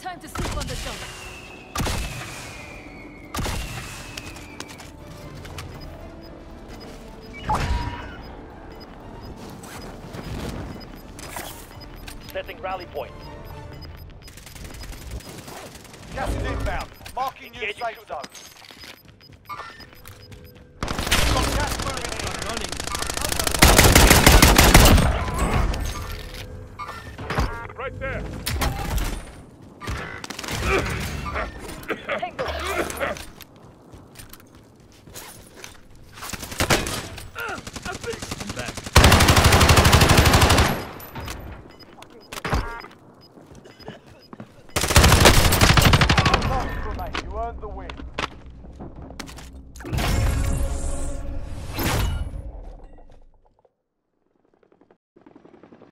time to sleep on the job. Setting rally point. Gas is inbound. Marking new Engaging safe zone. Got gas moving. Right there. Thanks.